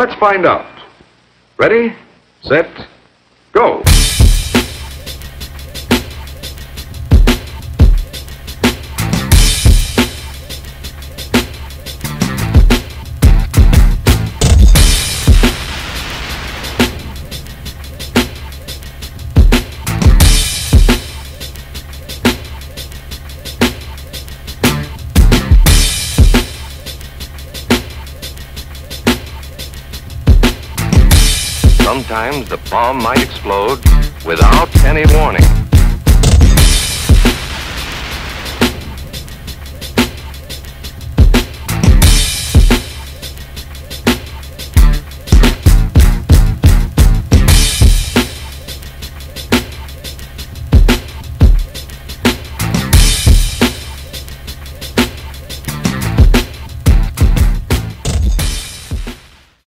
Let's find out. Ready, set, go. Sometimes the bomb might explode without any warning.